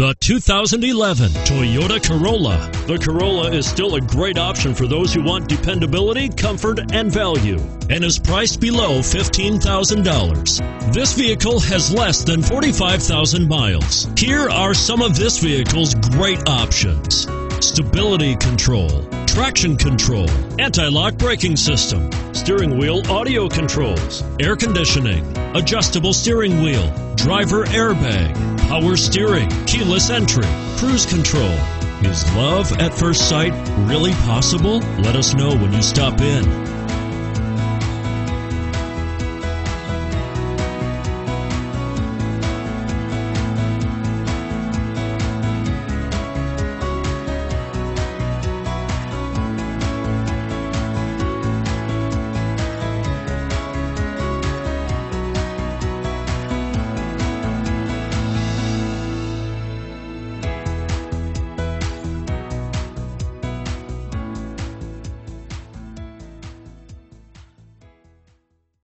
The 2011 Toyota Corolla. The Corolla is still a great option for those who want dependability, comfort, and value, and is priced below $15,000. This vehicle has less than 45,000 miles. Here are some of this vehicle's great options stability control, traction control, anti lock braking system, steering wheel audio controls, air conditioning, adjustable steering wheel, driver airbag, power steering, keyless entry, cruise control. Is love at first sight really possible? Let us know when you stop in.